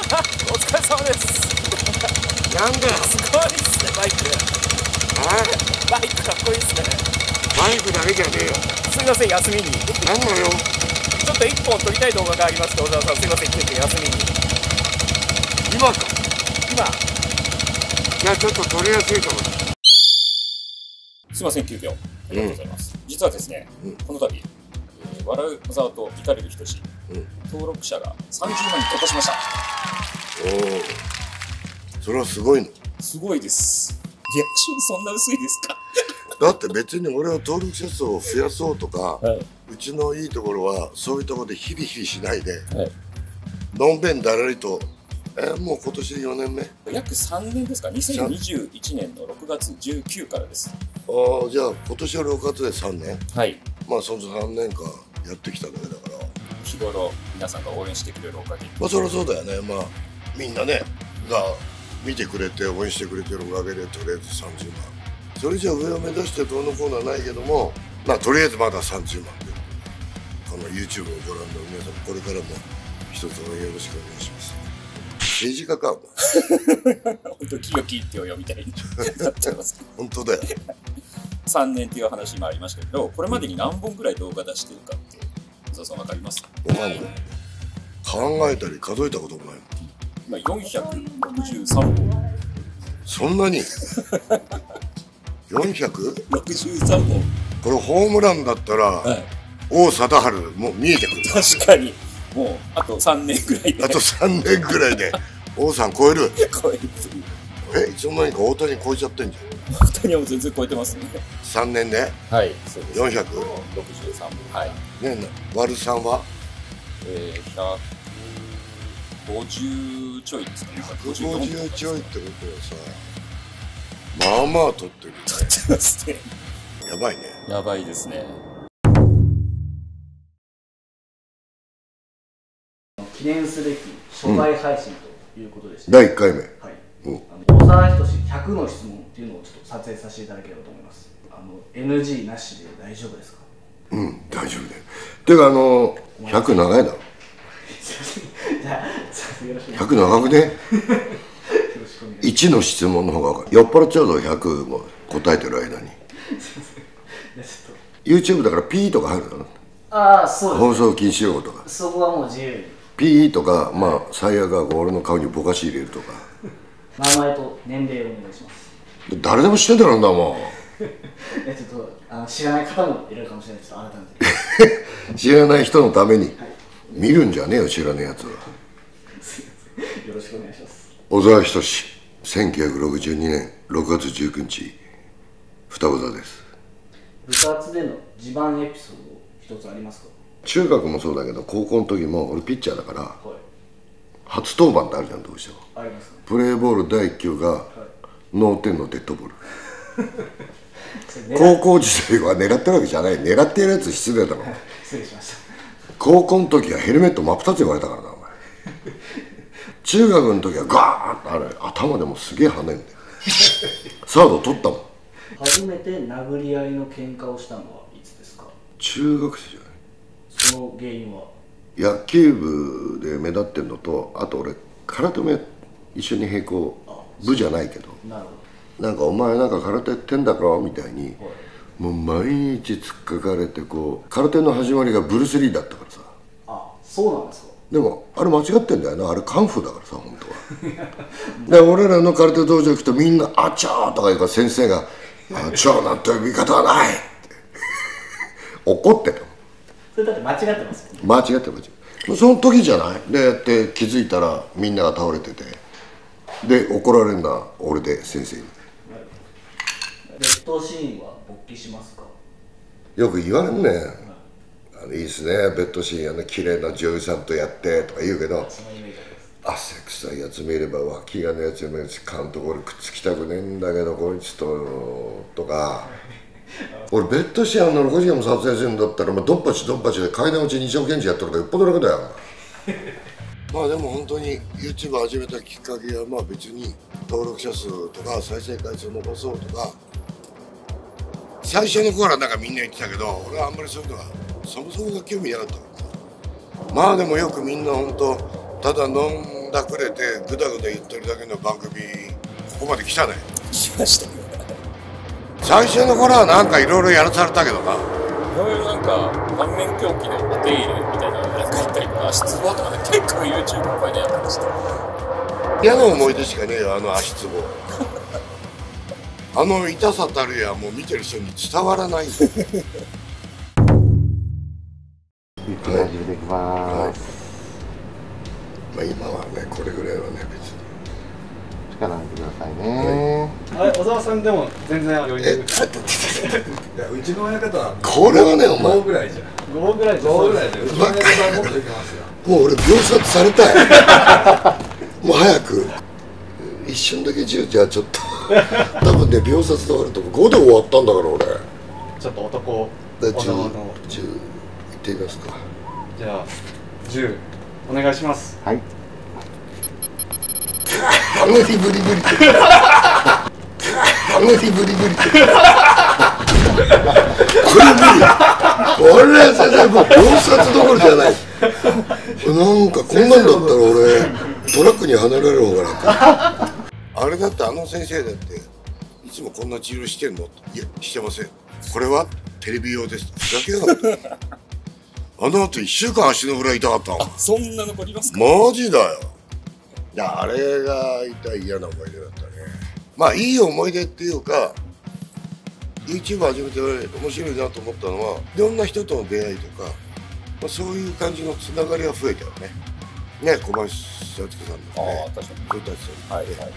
かお疲れ様です。なんだよすごいっすね。バイク。あバイクかっこいいっすね。バイクだけじゃねえよ。すいません休みに。なんのよ。ちょっと一本撮りたい動画がありまして小沢さんすいません急遽休みに。今か。今。いやちょっと取りやすいかもすいません、急遽。ありがとうございます。実はですね、うん。この度、えー笑う小沢と怒れる人志、うん登録者が30万に突破しました。おおそれはすごいのすごいです。リアクションそんな薄いですか？だって別に俺は登録者数を増やそうとかはうちのいいところはそういうところでヒリヒリしないでい。はい。のんべんだらりとえーもう今年4年目？あ約3年ですか ?2021 年の6月19からです。あじゃあ今年は6月で3年？はい。まあその3年間やってきただけだから。日頃、皆さんが応援してくれるおかげ。まあそりゃそうだよね。まあみんなねが見てくれて応援してくれてるおかげでとりあえず30万。それじゃ上を目指してどうのこうのはないけどもまあとりあえずまだ30万で。この YouTube をご覧の皆さんこれからも一つ応援よろしくお願いします。政治家か 本当、清き一票よみたい。に なってます。本当だよ3年っていう話もありましたけど、これまでに何本ぐらい動画出してるかって、小沢さんわかります？わかんない。考えたり数えたこともない今、463本。そんなに？400? 63本。これホームランだったら、はい。王貞治もう見えてくる。確かに、もう、あと3年ぐらいで。あと3年ぐらいで。王さん超える？超える。えいつの間にか？大谷超えちゃってんじ本当にもう全然超えてますね。ゃん3年ではい、そうです。400 63本。はい。ねな割る3は？えー、150ちょいですかね。154 150ちょいってことはさまあまあ取ってる取ってますね。やばいねやばいですね。記念すべき初回配信ということでして、第1回目はい、うんあの小沢仁志100の質問っていうのをちょっと撮影させていただければと思います。あの NG なしで大丈夫ですか？うん大丈夫だよてかあの100長いだろすいませんじゃあすいませんよろしくお願いし100長くね？ますよろしくお願いし1の質問の方が分かる酔っ払っちゃうぞ100も答えてる間に。YouTube だからピーとか入るだろとああそう放送禁止用語とか。そこはもう自由に。ピーとかまあ最悪は俺の顔にぼかし入れるとか。名前と年齢をお願いします誰でも知ってんだろんなもん えちょっとあの知らない方もいるかもしれないです改めて。知らない人のために。見るんじゃねえよ知らねえやつは。よろしくお願いします。小沢仁志1962年6月19日双子座です。部活での自慢エピソード一つありますか？中学もそうだけど高校の時も俺ピッチャーだからはい。初登板ってあるじゃんどうしても。ありますね。プレーボール第1球が脳天のデッドボール。高校時代は狙ってるわけじゃない。狙ってやるやつ失礼だろ。失礼しました。高校の時はヘルメット真っ二つ言われたからなお前。中学の時はガーッとあれ頭でもすげえ跳ねんだよ。サード取ったもん。初めて殴り合いの喧嘩をしたのはいつですか？中学生じゃない。その原因は？野球部で目立ってるのとあと俺空手も一緒に並行部じゃないけど。なるほなんかお前なんか空手やってんだろ？みたいにもう毎日突っかかれてこう空手の始まりがブルース・リーだったからさ。あそうなんですか。でもあれ間違ってんだよな。あれカンフーだからさ本当は。で俺らの空手道場行くとみんな「あちゃー」とか言うから先生が「あちゃーなんて呼び方はない」って。怒ってたもん。それだって間違ってますよね。間違って間違ってその時じゃない？でやって気づいたらみんなが倒れててで怒られるのは俺で先生に。レッドシーンは勃起しますか？よく言われんねあのいいですね。ベッドシーンあの綺麗な女優さんとやってとか言うけど汗臭いやつ見れば脇がのやつ見るし監督俺くっつきたくねえんだけどこいつととか。俺ベッドシーンあんな6時間も撮影するんだったら、まあ、ドンパチドンパチで階段落ち二丁拳銃やってるからよっぽど楽だよまあでも本当に YouTube 始めたきっかけはまあ別に登録者数とか再生回数伸ばそうとか。最初の頃はなんかみんな言ってたけど俺はあんまりそういうのはそもそもが興味なかったからさまあでもよくみんな本当ただ飲んだくれてぐだぐだ言ってるだけの番組ここまで来たねしましたね。最初の頃はなんかいろいろやらされたけどな。いろいろなんか反面狂気のお手入れみたいな足つぼとかね 結構 YouTube こういうのやってました嫌な思い出しかねえよあの足つぼ。あの痛さたるやもう見てる人に伝わらないよゆっくり始めていきます、まあ今はねこれぐらいはね別に。力抜いてくださいね、あれ小沢さんでも全然余裕。うちの親方はこれはねお前。5ぐらいじゃん5ぐらいじゃ5ぐらいでもっといけます。よもう俺秒殺されたい。もう早く。一瞬だけ10じゃちょっと。多分ね秒殺とかあると5で終わったんだから俺。ちょっと男。で小沢の。10, 10いってみますか。じゃあ10お願いします。はい。無理無理無理無理無理無理これ無理俺は先生もう秒殺どころじゃないなんかこんなんだったら俺トラックに離れる方が楽あれだってあの先生だっていつもこんな治療してんの？いやしてません。これはテレビ用です。ふざけやがってあの後1週間足の裏痛かったもんそんな残りますかマジだよ。いやあれが痛い嫌な思い出だったね。まあいい思い出っていうか YouTube 始めて面白いなと思ったのはいろんな人との出会いとか、まあ、そういう感じのつながりが増えたよね。ね小林幸子さんあのね。あ確かに。こういう人たちとはいはいはい。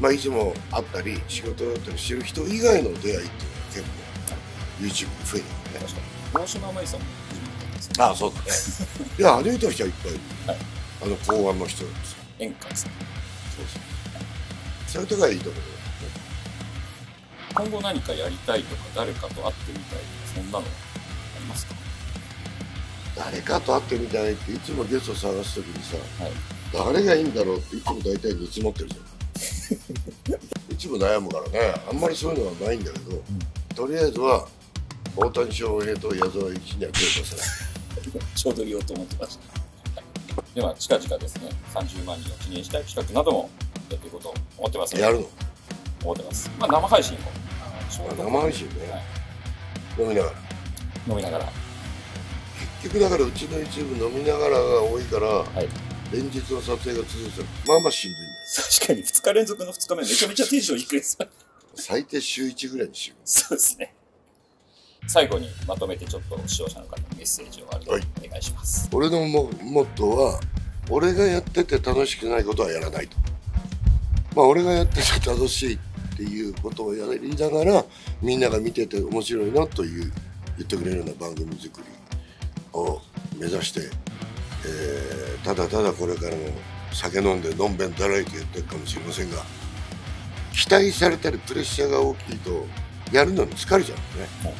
まあいつも会ったり仕事だったりしてる人以外の出会いっていうのが結構 YouTube に増えたよね。大島麻衣さんもああそうだね。いや歩いた人はいっぱい。いる、はい。あの公安の人ですよ。演歌さんそう。そう。それとかいいと思う。今後何かやりたいとか誰かと会ってみたいとかそんなのありますか誰かと会ってみたいっていつもゲスト探す時にさはい。誰がいいんだろうっていつも大体見積もってるじゃん。いつも悩むからね。あんまりそういうのはないんだけど、とりあえずは大谷翔平と矢沢永吉には手を出さない。ちょうど言おうと思ってました。では、近々ですね、30万人を記念したい企画などもやっていこうと思ってますのでやるの？思ってます。まあ、生配信も。生配信ね。はい。飲みながら。飲みながら。結局だからうちの YouTube 飲みながらが多いから、はい。連日の撮影が続いてるまあまあしんどいんだよ。確かに2日連続の2日目、めちゃめちゃテンション低いです。最低週1ぐらいにしよそうですね。最後にまとめてちょっと視聴者の方にメッセージをあお願いします。う俺のモモットーは俺がやってて楽しくないことはやらないと。まあ俺がやってて楽しいっていうことをやりながらみんなが見てて面白いなという言ってくれるような番組作りを目指して、えーただただこれからも酒飲んでのんべんだらいとやってるかもしれませんが期待されたりプレッシャーが大きいとやるのに疲れちゃうんでね。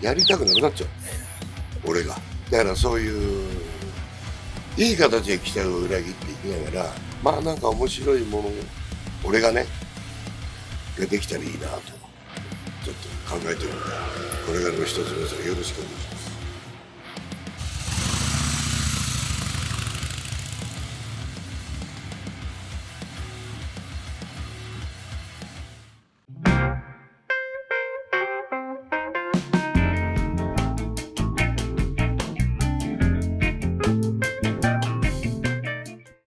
やりたくなくなっちゃう。俺が。だからそういういい形で期待を裏切っていきながらまあなんか面白いものを俺がねができたらいいなとちょっと考えてるんでこれからの一つ皆さんよろしくお願いします。